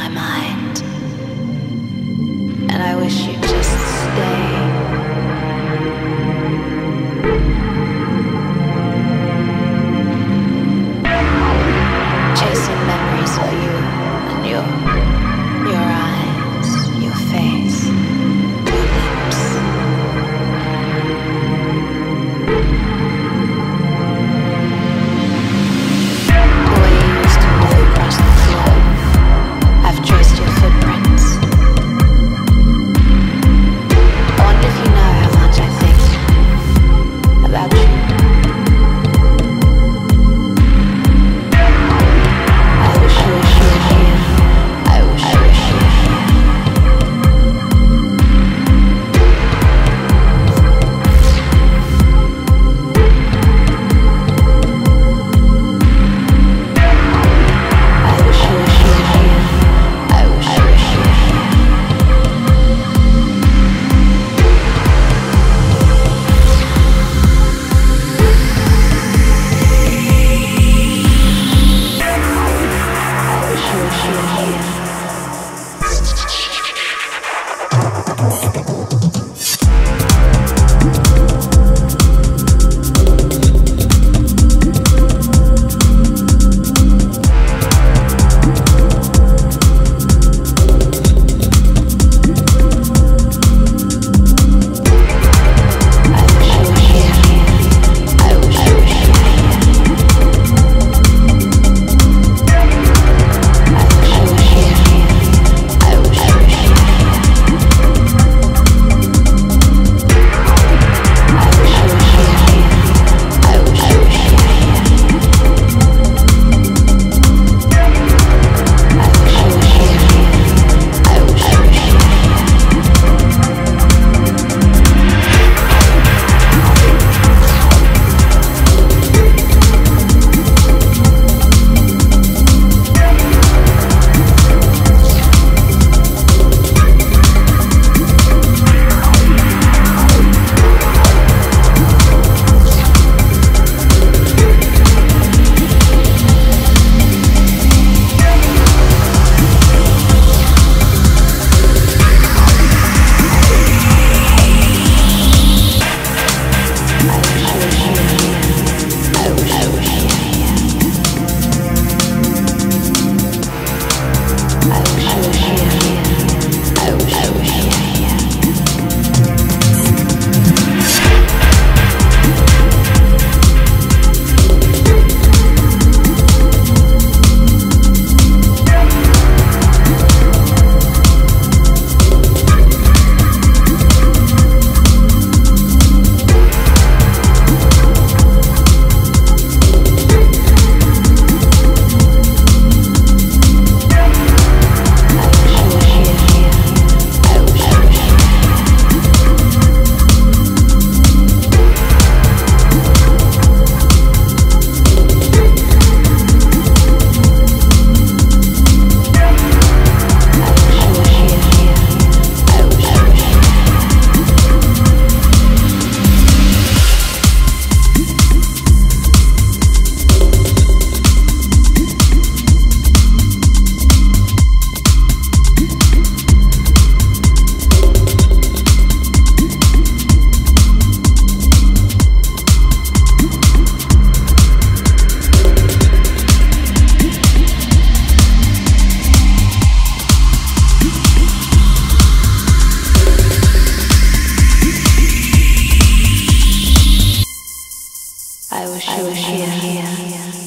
my mind. And I wish you'd just stay. I wish you were here.